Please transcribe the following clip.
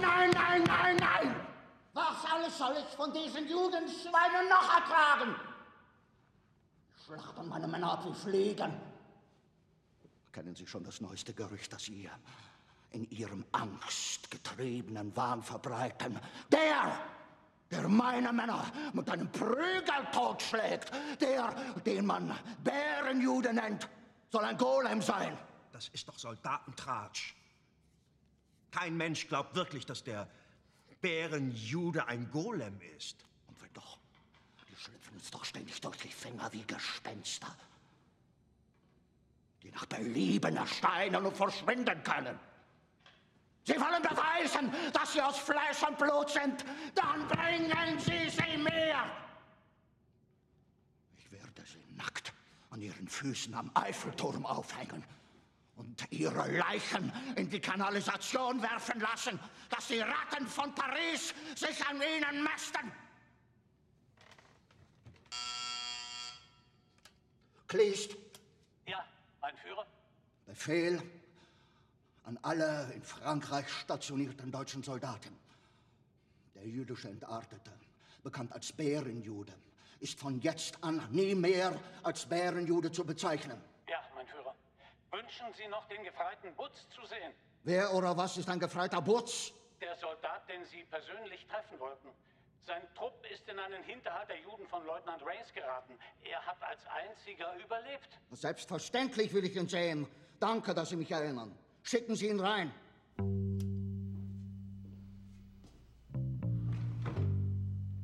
nein, nein, nein, nein! Was alles soll ich von diesen Judenschweinen noch ertragen? Ich schlachten meine Männer ab wie Fliegen. Kennen Sie schon das neueste Gerücht, das Sie in Ihrem angstgetriebenen Wahn verbreiten? Der, der meine Männer mit einem Prügel totschlägt, der, den man Bärenjude nennt, soll ein Golem sein. Das ist doch Soldatentratsch. Kein Mensch glaubt wirklich, dass der Bärenjude ein Golem ist. Und wenn doch, die schlüpfen uns doch ständig durch die Finger wie Gespenster, die nach Belieben erscheinen und verschwinden können. Sie wollen beweisen, dass sie aus Fleisch und Blut sind. Dann bringen Sie sie mir. Ich werde sie nackt an ihren Füßen am Eiffelturm aufhängen und ihre Leichen in die Kanalisation werfen lassen, dass die Ratten von Paris sich an ihnen mästen. Kliest. Ja, mein Führer. Befehl an alle in Frankreich stationierten deutschen Soldaten. Der jüdische Entartete, bekannt als Bärenjude, ist von jetzt an nie mehr als Bärenjude zu bezeichnen. Wünschen Sie noch den Gefreiten Butz zu sehen? Wer oder was ist ein gefreiter Butz? Der Soldat, den Sie persönlich treffen wollten. Sein Trupp ist in einen Hinterhalt der Juden von Leutnant Rains geraten. Er hat als einziger überlebt. Selbstverständlich will ich ihn sehen. Danke, dass Sie mich erinnern. Schicken Sie ihn rein.